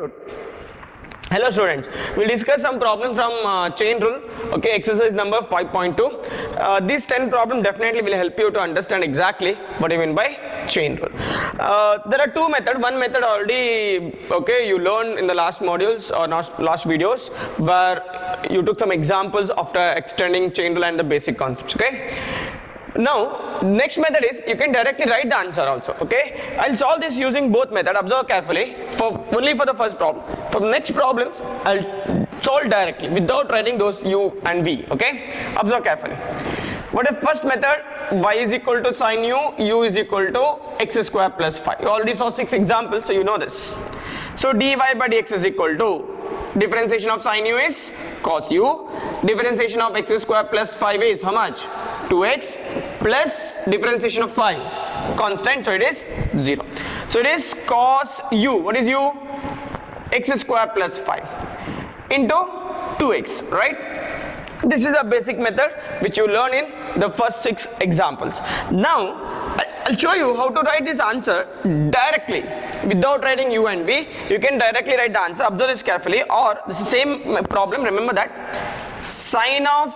Hello students, we'll discuss some problem from uh, chain rule, okay, exercise number 5.2. Uh, these 10 problem definitely will help you to understand exactly what I mean by chain rule. Uh, there are two methods, one method already, okay, you learned in the last modules or last, last videos where you took some examples after extending chain rule and the basic concepts, okay. Now, next method is you can directly write the answer also. Okay, I'll solve this using both method. Observe carefully. For only for the first problem. For the next problems, I'll solve directly without writing those u and v. Okay, observe carefully. What if first method y is equal to sine u, u is equal to x square plus 5. You already saw six examples, so you know this. So dy by dx is equal to differentiation of sine u is cos u, differentiation of x square plus 5 is how much? 2x plus differentiation of 5 constant so it is 0 so it is cos u. What is u? X square plus 5 into 2x right? This is a basic method which you learn in the first six examples. Now I'll show you how to write this answer directly. Without writing u and v you can directly write the answer. Observe this carefully or this is same problem. Remember that. Sine of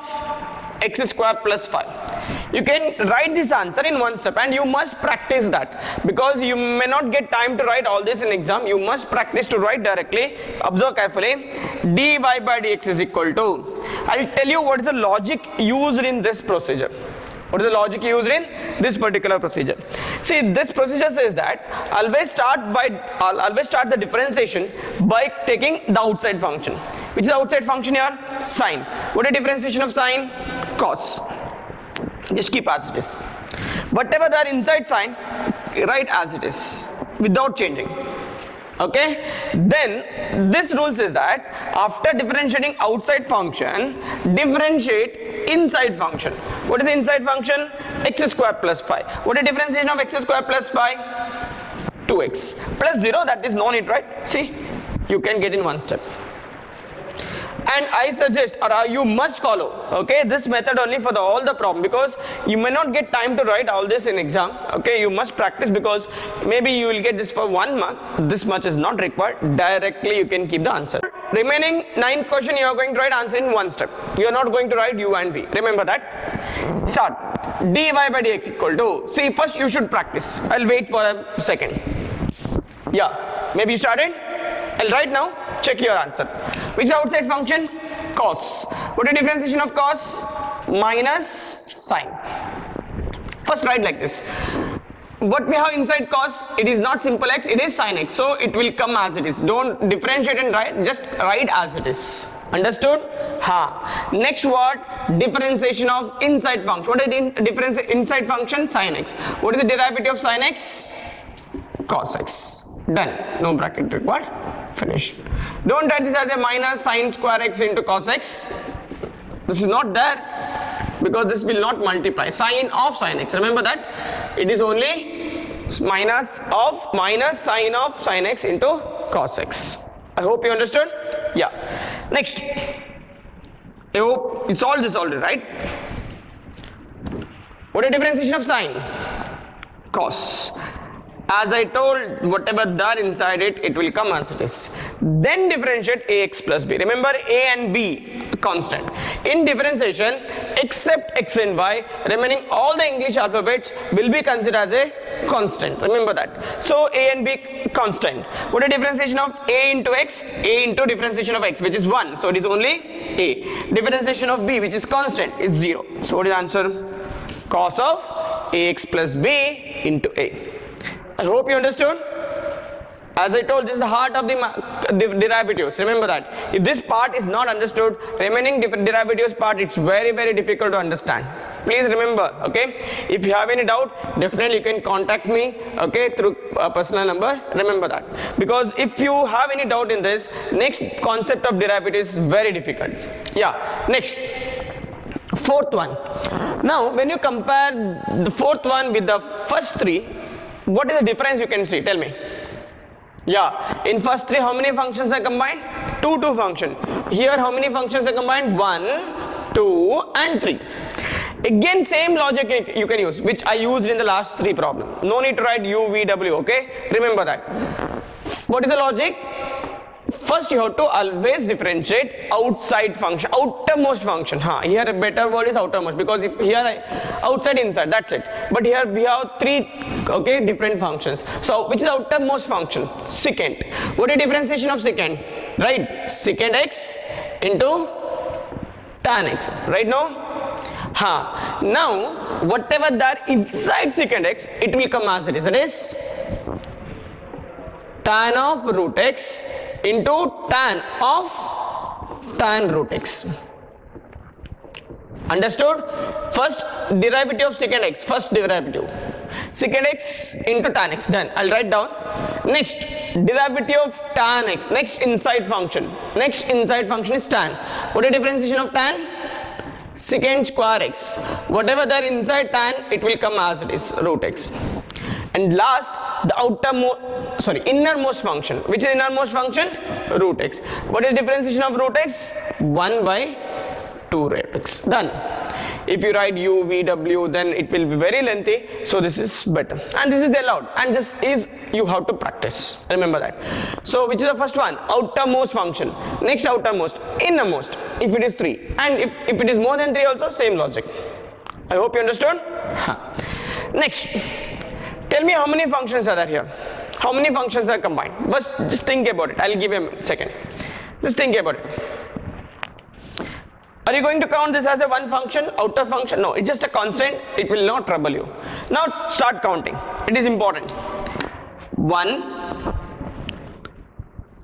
x square plus 5 you can write this answer in one step and you must practice that because you may not get time to write all this in exam. You must practice to write directly. Observe carefully. Dy by dx is equal to i'll tell you what is the logic used in this procedure what is the logic used in this particular procedure? See this procedure says that always start by I'll always start the differentiation by taking the outside function. Which is the outside function here? Sine. What is differentiation of sine? Cos. Just keep as it is. Whatever the inside sine write as it is without changing okay? Then this rule says that after differentiating outside function differentiate inside function. What is inside function? X square plus 5 what is differentiation of x square plus 5 2x plus 0 that is no need right? See? You can get in one step and I suggest or uh, you must follow okay this method only for the, all the problem because you may not get time to write all this in exam okay you must practice because maybe you will get this for one mark this much is not required directly you can keep the answer. Remaining nine question you are going to write answer in one step you are not going to write u and v remember that? Start. Dy by dx equal to see first you should practice I'll wait for a second. Yeah maybe you started? I'll write now check your answer. Which outside function? Cos. What is differentiation of cos minus sine. First write like this. What we have inside cos it is not simple x it is sine x. So it will come as it is. Don't differentiate and write just write as it is. Understood? Ha. Next word differentiation of inside function. What is the difference inside function? Sine x. What is the derivative of sine x? Cos x. Done. No bracket required finish. Don't write this as a minus sine square x into cos x. This is not there because this will not multiply. Sine of sine x. Remember that it is only minus of minus sine of sine x into cos x. I hope you understood? Yeah. Next. I hope you solved this already right? What is differentiation of sine? Cos as I told whatever there inside it it will come as it is. Then differentiate ax plus b. Remember a and b constant. In differentiation except x and y remaining all the English alphabets will be considered as a constant. Remember that. So a and b constant. What is differentiation of a into x? A into differentiation of x which is 1 so it is only a. Differentiation of b which is constant is 0 so what is the answer? Cos of ax plus b into a I hope you understood. As I told, this is the heart of the derivatives. Remember that. If this part is not understood, remaining derivatives part, it's very, very difficult to understand. Please remember, okay? If you have any doubt, definitely you can contact me, okay, through a personal number. Remember that. Because if you have any doubt in this, next concept of derivatives is very difficult. Yeah, next fourth one now when you compare the fourth one with the first three what is the difference you can see? Tell me. Yeah. In first three how many functions are combined? Two two function. Here how many functions are combined? One two and three. Again same logic you can use which i used in the last three problem. No need to write u v w okay? Remember that. What is the logic first you have to always differentiate outside function, outermost function. Huh, here a better word is outermost because if here I, outside, inside, that's it. But here we have three okay different functions. So which is outermost function? Secant. What is differentiation of secant? Right, secant x into tan x. Right now. Huh. Now whatever that inside secant x, it will come as it is. It is tan of root x into tan of tan root x. Understood? First derivative of secant x, first derivative. Secant x into tan x, done. I'll write down. Next, derivative of tan x, next inside function. Next inside function is tan. What is differentiation of tan? Secant square x. Whatever there inside tan, it will come as it is, root x and last the outermost sorry innermost function. Which is innermost function? Root x. What is differentiation of root x? 1 by 2 root x. Done. If you write u v w then it will be very lengthy. So this is better. And this is allowed. And this is you have to practice. Remember that. So which is the first one? Outermost function. Next outermost innermost if it is 3 and if, if it is more than 3 also same logic. I hope you understood. Next Tell me how many functions are there here? How many functions are combined? First, just think about it. I'll give you a second. Just think about it. Are you going to count this as a one function, outer function? No, it's just a constant. It will not trouble you. Now start counting. It is important. One,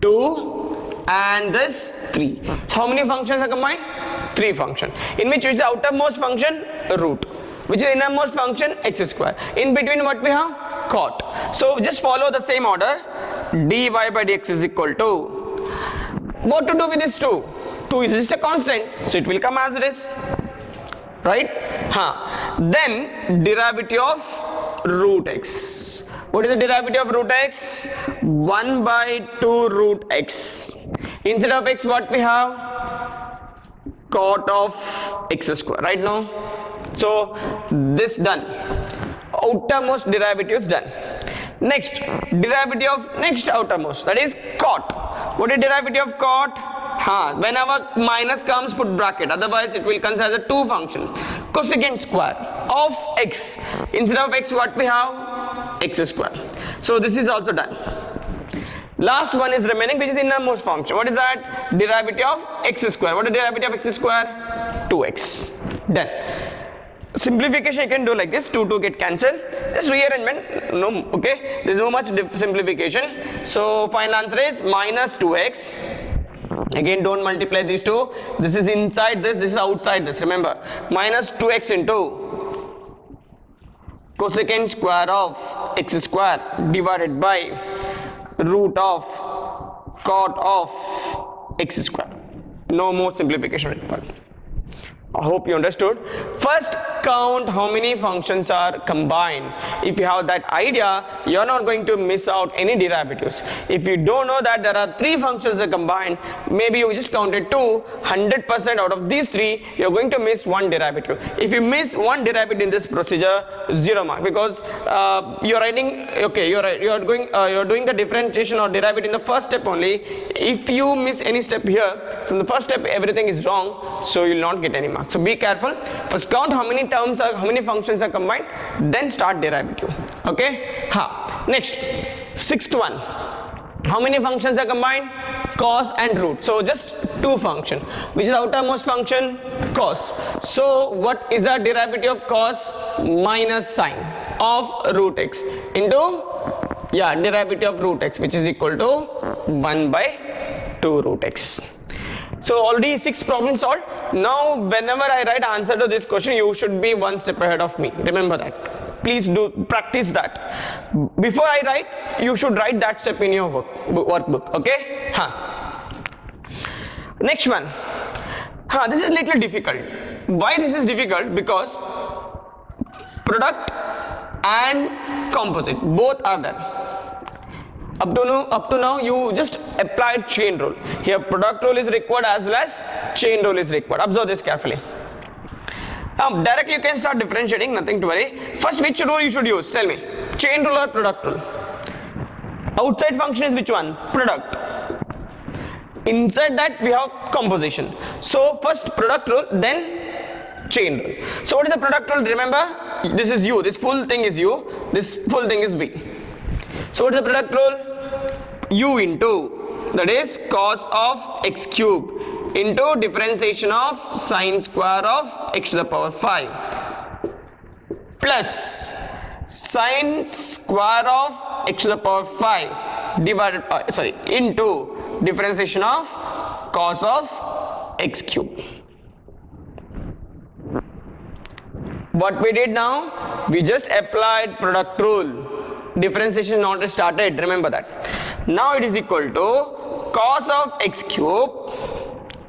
two, and this three. So how many functions are combined? Three functions. In which is the outermost function? Root which is innermost function x square. In between what we have? Cot. So just follow the same order. dy by dx is equal to. What to do with this 2? 2 is just a constant. So it will come as it is. Right? Huh. Then derivative of root x. What is the derivative of root x? 1 by 2 root x. Instead of x what we have? Cot of x square. Right now? So this done. Outermost derivative is done. Next derivative of next outermost that is cot. What is derivative of cot? Huh. Whenever minus comes put bracket otherwise it will consider as a 2 function. Cosecant square of x. Instead of x what we have? x square. So this is also done. Last one is remaining which is innermost function. What is that? Derivative of x square. What is derivative of x square? 2x. Done simplification you can do like this 2 2 get cancelled. Just rearrangement no okay? There's no much simplification. So final answer is minus 2x again don't multiply these two. This is inside this this is outside this remember? Minus 2x into cosecant square of x square divided by root of cot of x square. No more simplification required I hope you understood. First, count how many functions are combined. If you have that idea, you're not going to miss out any derivatives. If you don't know that there are three functions are combined, maybe you just counted two, 100% out of these three, you're going to miss one derivative. If you miss one derivative in this procedure, zero mark because uh, you're writing, okay, you're, you're going, uh, you're doing the differentiation or derivative in the first step only. If you miss any step here, from the first step, everything is wrong, so you'll not get any mark. So be careful. First count how many terms are, how many functions are combined, then start derivative. Okay. Ha. Next, sixth one. How many functions are combined? Cos and root. So just two function. Which is outermost function? Cos. So what is the derivative of cos? Minus sine of root x into yeah derivative of root x which is equal to 1 by 2 root x. So already six problems solved. Now whenever I write answer to this question, you should be one step ahead of me. Remember that. Please do practice that. Before I write, you should write that step in your work, workbook. Okay? Huh. Next one. Huh, this is little difficult. Why this is difficult? Because product and composite both are there up to now up to now you just applied chain rule. Here product rule is required as well as chain rule is required. Observe this carefully. Now directly you can start differentiating nothing to worry. First which rule you should use? Tell me. Chain rule or product rule? Outside function is which one? Product. Inside that we have composition. So first product rule then chain rule. So what is the product rule? Remember this is u this full thing is u this full thing is v so what is the product rule u into that is cos of x cube into differentiation of sine square of x to the power 5 plus sine square of x to the power 5 divided by sorry into differentiation of cos of x cube. What we did now we just applied product rule differentiation not started. Remember that. Now it is equal to cos of x cube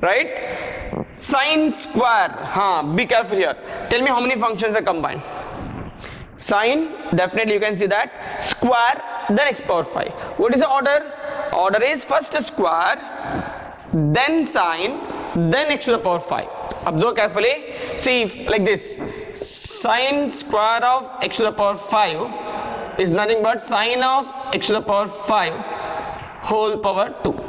right? Sine square. Huh be careful here. Tell me how many functions are combined. Sine definitely you can see that. Square then x power 5 what is the order? Order is first square then sine then x to the power 5 observe carefully. See like this. Sine square of x to the power 5 is nothing but sine of x to the power 5 whole power 2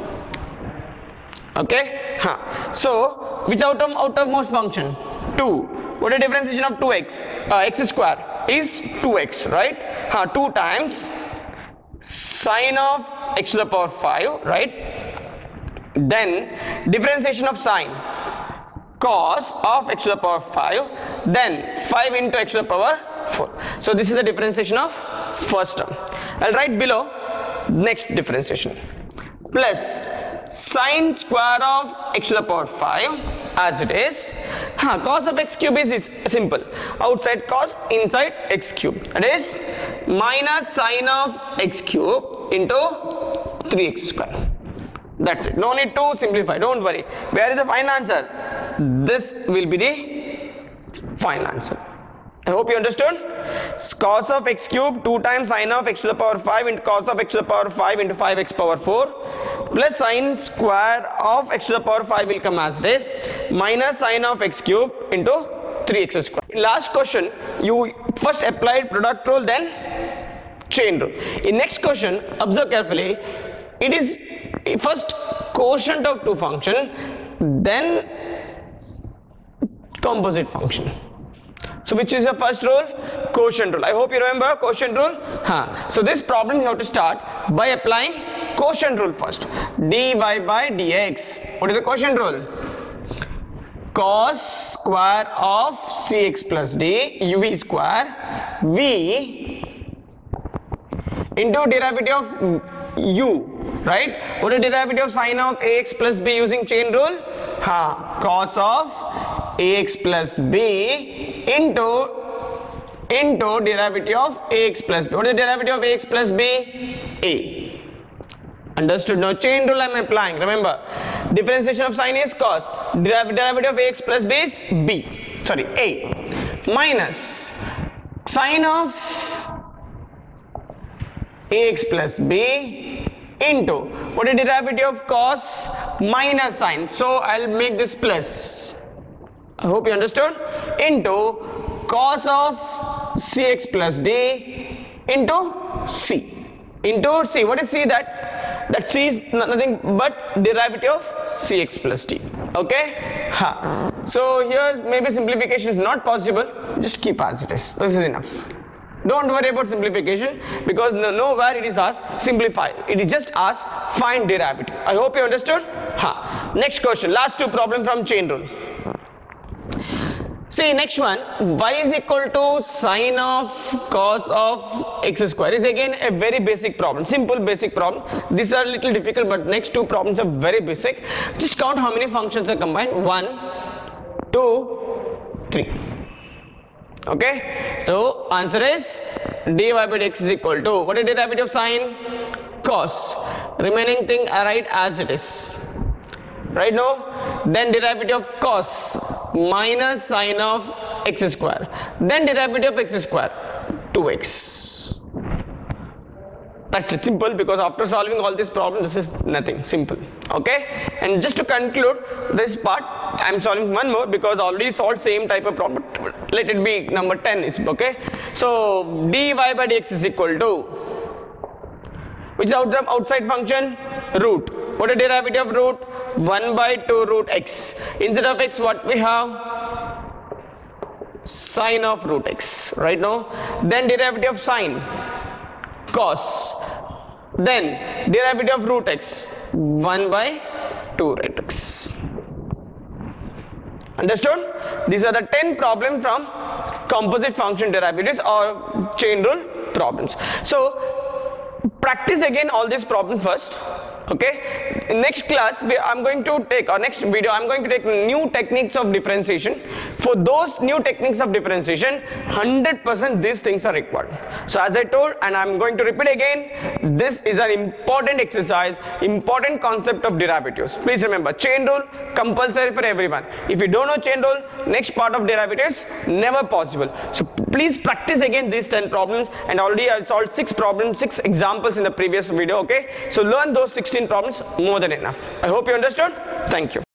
okay? Huh. so which outer outermost function? 2 what is differentiation of 2x uh, x square is 2x right? Huh, 2 times sine of x to the power 5 right? Then differentiation of sine. Cos of x to the power 5 then 5 into x to the power 4 so this is the differentiation of first term i'll write below. Next differentiation. Plus sine square of x to the power 5 as it is. Huh, cos of x cube is, is simple. Outside cos inside x cube. That is minus sine of x cube into 3x square. That's it. No need to simplify. Don't worry. Where is the final answer? This will be the final answer I hope you understood. Cos of x cube 2 times sine of x to the power 5 into cos of x to the power 5 into 5x power 4 plus sine square of x to the power 5 will come as this minus sine of x cube into 3x square. In last question you first applied product rule then chain rule. In next question observe carefully it is first quotient of two function then composite function. So which is the first rule? Quotient rule. I hope you remember quotient rule. Huh. So this problem you have to start by applying quotient rule first. dy by dx. What is the quotient rule? Cos square of cx plus d uv square v into derivative of u right what is derivative of sine of ax plus b using chain rule ha cos of ax plus b into into derivative of ax plus b. What is the derivative of ax plus b? A. Understood. Now chain rule i am applying. Remember differentiation of sine is cos. Deriv- derivative of ax plus b is b. Sorry a. Minus sine of ax plus b into. What is derivative of cos? Minus sine. So i'll make this plus i hope you understood into cos of cx plus d into c into c what is c that that c is nothing but derivative of cx plus d okay ha. so here maybe simplification is not possible just keep as it is this is enough don't worry about simplification because no- nowhere it is asked simplify. It is just asked find derivative. I hope you understood. Ha. Next question. Last two problem from chain rule. See next one y is equal to sine of cos of x square is again a very basic problem. Simple basic problem. These are little difficult but next two problems are very basic. Just count how many functions are combined. One two three. Okay? So answer is dy by dx is equal to what is derivative of sine? Cos. Remaining thing I write as it is. Right now then derivative of cos minus sine of x square. Then derivative of x square 2x that's simple because after solving all these problems this is nothing. Simple. Okay? And just to conclude this part i'm solving one more because already solved same type of problem let it be number 10 is okay? So dy by dx is equal to which is out outside function? Root. What is derivative of root 1 by 2 root x. Instead of x, what we have? Sine of root x, right now. Then derivative of sine, cos. Then derivative of root x, 1 by 2 root x. Understood? These are the 10 problems from composite function derivatives or chain rule problems. So practice again all these problems first okay? In next class i'm going to take or next video i'm going to take new techniques of differentiation. For those new techniques of differentiation 100% these things are required. So as i told and i'm going to repeat again this is an important exercise important concept of derivatives. Please remember chain rule compulsory for everyone. If you don't know chain rule next part of derivatives never possible. So please practice again these 10 problems and already i solved six problems six examples in the previous video okay? So learn those six 16 problems more than enough. I hope you understood. Thank you.